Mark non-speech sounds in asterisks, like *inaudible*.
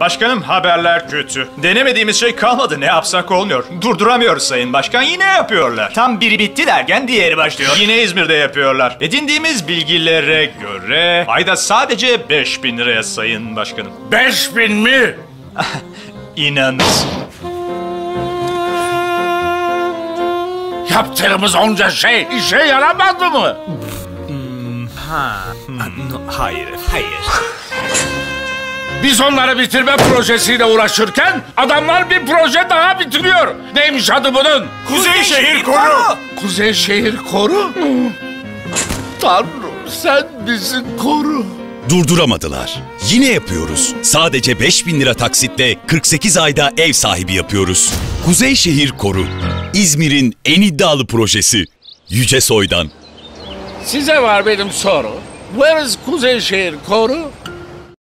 Başkanım haberler kötü. Denemediğimiz şey kalmadı ne yapsak olmuyor. Durduramıyoruz sayın başkan yine yapıyorlar. Tam biri bitti derken diğeri başlıyor. Yine İzmir'de yapıyorlar. Edindiğimiz bilgilere göre ayda sadece 5000 liraya sayın başkanım. 5000 mi? *laughs* İnanız. Yaptığımız onca şey işe yaramadı mı? Hayır, hayır. Biz onları bitirme projesiyle uğraşırken adamlar bir proje daha bitiriyor. Neymiş adı bunun? Kuzey Şehir Koru. Kuzey Şehir Koru. Tanrım sen bizi koru. Durduramadılar. Yine yapıyoruz. Sadece 5000 lira taksitle 48 ayda ev sahibi yapıyoruz. Kuzey Şehir Koru. İzmir'in en iddialı projesi. Yüce Soy'dan. Size var benim soru. Where is Kuzey Şehir Koru?